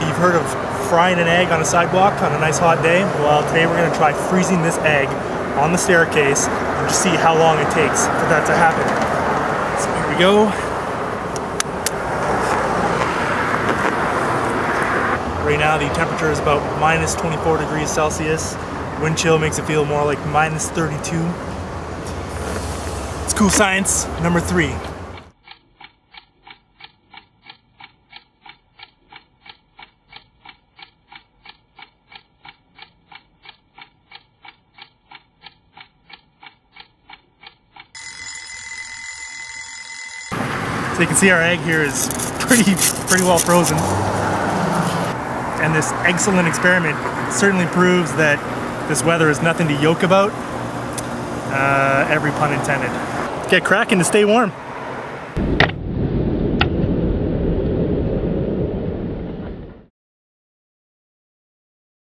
You've heard of frying an egg on a sidewalk on a nice hot day? Well, today we're gonna try freezing this egg on the staircase and just see how long it takes for that to happen. So here we go. Right now the temperature is about minus 24 degrees Celsius. Wind chill makes it feel more like minus 32. It's cool science number three. So you can see our egg here is pretty, pretty well frozen. And this excellent experiment certainly proves that this weather is nothing to yolk about. Uh, every pun intended. Get cracking to stay warm.